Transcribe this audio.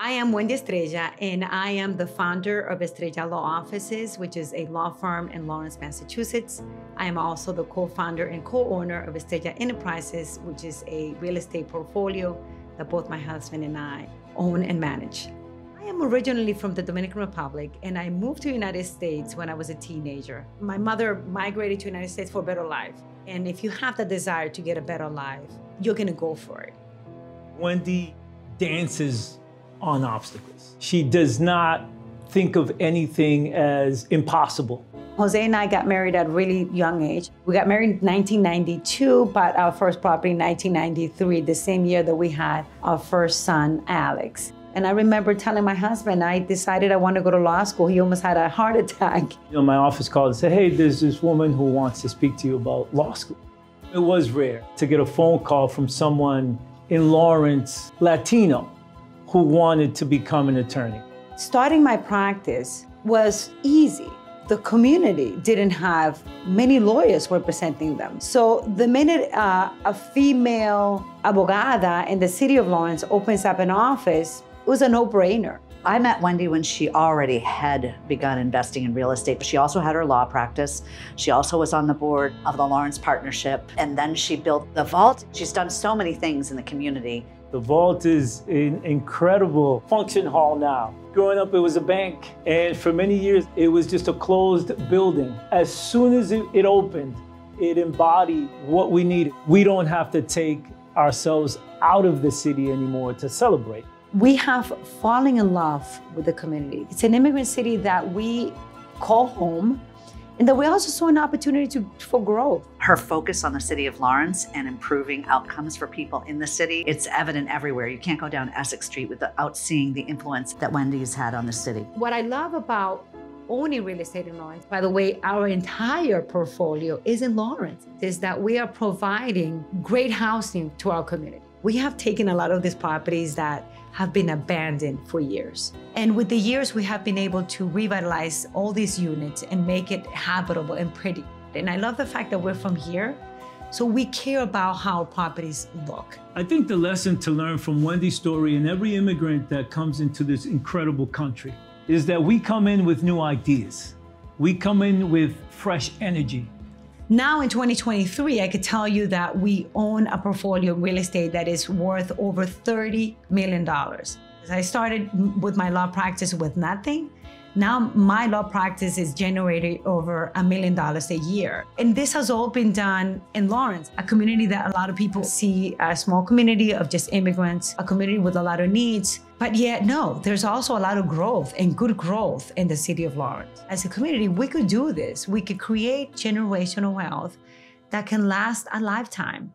I am Wendy Estrella, and I am the founder of Estrella Law Offices, which is a law firm in Lawrence, Massachusetts. I am also the co founder and co owner of Estrella Enterprises, which is a real estate portfolio that both my husband and I own and manage. I am originally from the Dominican Republic, and I moved to the United States when I was a teenager. My mother migrated to the United States for a better life. And if you have the desire to get a better life, you're gonna go for it. Wendy dances on obstacles. She does not think of anything as impossible. Jose and I got married at a really young age. We got married in 1992, but our first property in 1993, the same year that we had our first son, Alex. And I remember telling my husband, I decided I want to go to law school. He almost had a heart attack. You know, my office called and said, hey, there's this woman who wants to speak to you about law school. It was rare to get a phone call from someone in Lawrence, Latino, who wanted to become an attorney. Starting my practice was easy. The community didn't have many lawyers representing them. So the minute uh, a female abogada in the city of Lawrence opens up an office, it was a no-brainer. I met Wendy when she already had begun investing in real estate. But she also had her law practice. She also was on the board of the Lawrence Partnership. And then she built the Vault. She's done so many things in the community. The Vault is an incredible function hall now. Growing up, it was a bank, and for many years, it was just a closed building. As soon as it, opened, it embodied what we needed. We don't have to take ourselves out of the city anymore to celebrate. We have fallen in love with the community. It's an immigrant city that we call home and that we also saw an opportunity to, for growth. Her focus on the city of Lawrence and improving outcomes for people in the city, it's evident everywhere. You can't go down Essex Street without seeing the influence that Wendy's had on the city. What I love about owning real estate in Lawrence, by the way, our entire portfolio is in Lawrence, is that we are providing great housing to our community. We have taken a lot of these properties that have been abandoned for years. And with the years, we have been able to revitalize all these units and make it habitable and pretty. And I love the fact that we're from here, so we care about how properties look. I think the lesson to learn from Wendy's story and every immigrant that comes into this incredible country is that we come in with new ideas. We come in with fresh energy. Now in 2023, I could tell you that we own a portfolio of real estate that is worth over $30 million. I started with my law practice with nothing. Now my law practice is generating over a million dollars a year. And this has all been done in Lawrence, a community that a lot of people see a small community of just immigrants, a community with a lot of needs. But yet, no, there's also a lot of growth and good growth in the city of Lawrence. As a community, we could do this. We could create generational wealth that can last a lifetime.